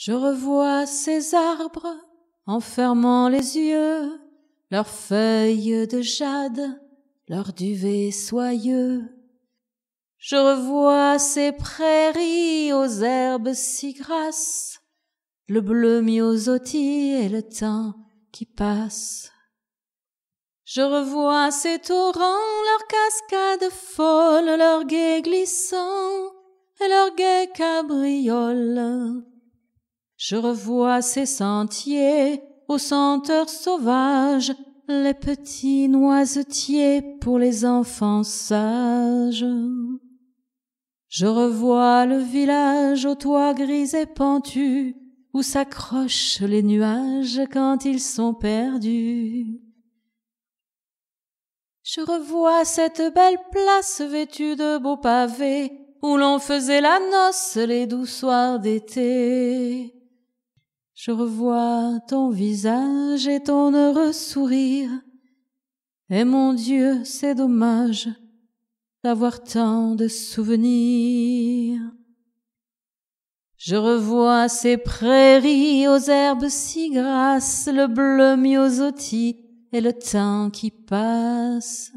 Je revois ces arbres en fermant les yeux, leurs feuilles de jade, leurs duvets soyeux. Je revois ces prairies aux herbes si grasses, le bleu myosotis et le temps qui passe. Je revois ces torrents, leurs cascades folles, leurs guets glissants et leurs guets cabrioles. Je revois ces sentiers aux senteurs sauvages, les petits noisetiers pour les enfants sages. Je revois le village aux toits gris et pentus, où s'accrochent les nuages quand ils sont perdus. Je revois cette belle place vêtue de beaux pavés, où l'on faisait la noce les doux soirs d'été. Je revois ton visage et ton heureux sourire. Et mon Dieu, c'est dommage d'avoir tant de souvenirs. Je revois ces prairies aux herbes si grasses, le bleu myosotis et le temps qui passe.